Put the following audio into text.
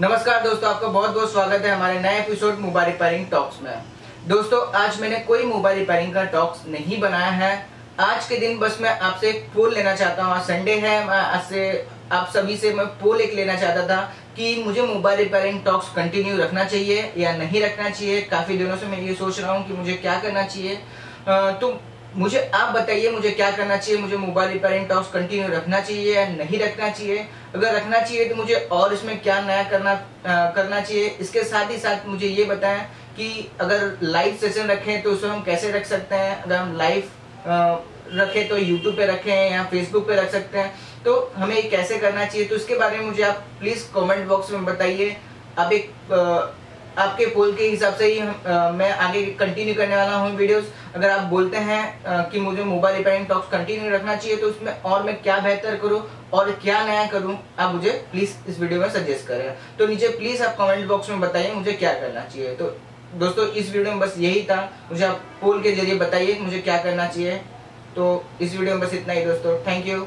नमस्कार दोस्तों, आपका बहुत बहुत स्वागत है हमारे नए एपिसोड मोबाइल रिपेयरिंग टॉक्स में। दोस्तों, आज मैंने कोई मोबाइल रिपेयरिंग का टॉक्स नहीं बनाया है। आज के दिन बस मैं आपसे एक पोल लेना चाहता हूँ। आज संडे है, मैं आज से आप सभी से मैं पोल एक लेना चाहता था कि मुझे मोबाइल रिपेयरिंग टॉक्स कंटिन्यू रखना चाहिए या नहीं रखना चाहिए। काफ़ी दिनों से मैं ये सोच रहा हूँ कि मुझे क्या करना चाहिए। तो मुझे आप बताइए मुझे क्या करना चाहिए? मुझे मोबाइल रिपेयरिंग टॉक्स कंटिन्यू रखना चाहिए या नहीं रखना चाहिए? अगर रखना चाहिए तो मुझे और इसमें क्या नया करना आ, करना चाहिए? इसके साथ ही साथ मुझे ये बताएँ कि अगर लाइव सेशन रखें तो उसे हम कैसे रख सकते हैं? अगर हम लाइव रखें तो यूट्यूब पे रखें या फेसबुक पे रख सकते हैं? तो हमें कैसे करना चाहिए? तो इसके बारे में मुझे आप प्लीज़ कमेंट बॉक्स में बताइए। आप एक आपके पोल के हिसाब से ही हम, आ, मैं आगे कंटिन्यू करने वाला हूँ वीडियोस अगर आप बोलते हैं आ, कि मुझे मोबाइल रिपेयरिंग टॉक्स कंटिन्यू रखना चाहिए तो उसमें और मैं क्या बेहतर करूँ और क्या नया करूँ आप मुझे प्लीज़ इस वीडियो में सजेस्ट करें। तो नीचे प्लीज़ आप कमेंट बॉक्स में बताइए मुझे क्या करना चाहिए। तो दोस्तों इस वीडियो में बस यही था। मुझे आप पोल के ज़रिए बताइए मुझे क्या करना चाहिए। तो इस वीडियो में बस इतना ही दोस्तों। Thank you